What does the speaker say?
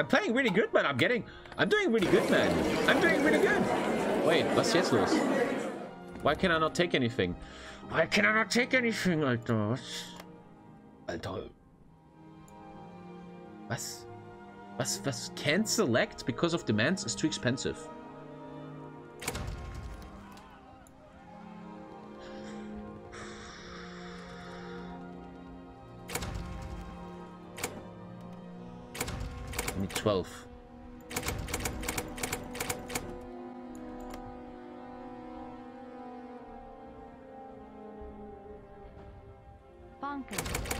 I'm playing really good, man. I'm getting... I'm doing really good, man. I'm doing really good. Wait, was jetzt los? Why can I not take anything? Why can I not take anything, Alter? Alter. Was? Was, was? Can't select because of demands is too expensive. I need 12. Bonkers.